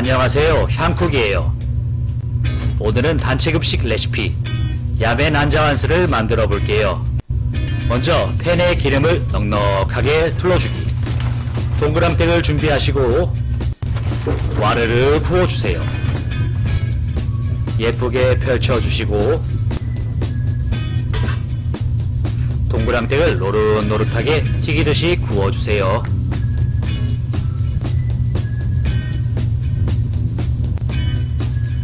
안녕하세요. 향쿡이에요. 오늘은 단체급식 레시피 야매 난자완스를 만들어 볼게요. 먼저 팬에 기름을 넉넉하게 둘러주기. 동그랑땡을 준비하시고 와르르 부어주세요. 예쁘게 펼쳐주시고 동그랑땡을 노릇노릇하게 튀기듯이 구워주세요.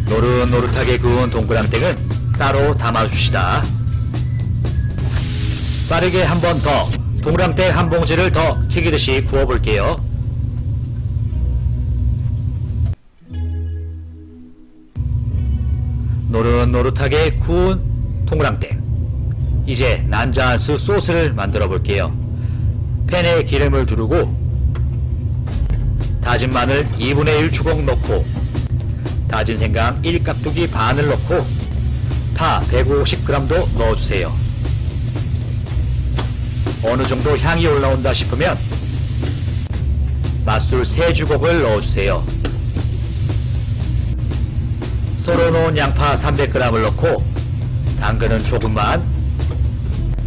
노릇노릇하게 구운 동그랑땡은 따로 담아줍시다. 빠르게 한 번 더 동그랑땡 한 봉지를 더 튀기듯이 구워볼게요. 노릇노릇하게 구운 동그랑땡 이제 난자한수 소스를 만들어 볼게요. 팬에 기름을 두르고 다진 마늘 2분의 1 주걱 넣고 다진 생강 1깍두기 반을 넣고 파 150g도 넣어주세요. 어느 정도 향이 올라온다 싶으면 맛술 3주걱을 넣어주세요. 썰어놓은 양파 300g을 넣고 당근은 조금만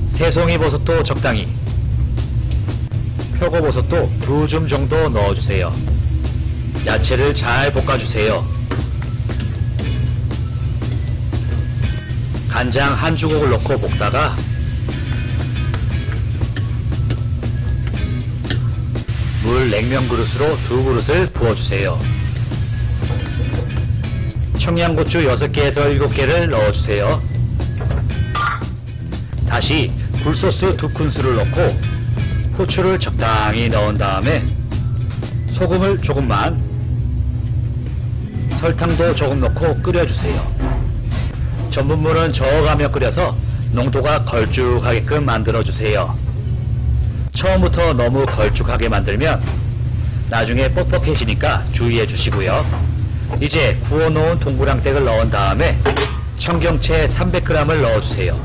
새송이 버섯도 적당히 표고버섯도 두 줌 정도 넣어주세요. 야채를 잘 볶아주세요. 간장 한 주걱을 넣고 볶다가 물 냉면 그릇으로 두 그릇을 부어주세요. 청양고추 6개에서 7개를 넣어주세요. 다시 굴소스 두 큰술을 넣고 후추를 적당히 넣은 다음에 소금을 조금만 설탕도 조금 넣고 끓여주세요. 전분물은 저어가며 끓여서 농도가 걸쭉하게끔 만들어주세요. 처음부터 너무 걸쭉하게 만들면 나중에 뻑뻑해지니까 주의해 주시고요. 이제 구워놓은 동그랑땡을 넣은 다음에 청경채 300g을 넣어주세요.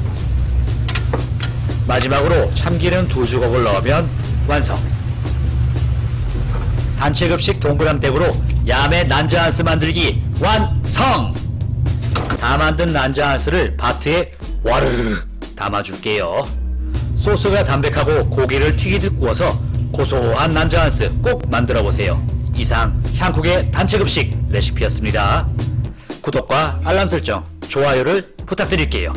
마지막으로 참기름 두 주걱을 넣으면 완성. 단체급식 동그랑땡으로 야매 난자완스 만들기 완성! 다 만든 난자완스를 바트에 와르르 담아줄게요. 소스가 담백하고 고기를 튀기듯 구워서 고소한 난자완스 꼭 만들어 보세요. 이상 향국의 단체 급식 레시피였습니다. 구독과 알람 설정, 좋아요를 부탁드릴게요.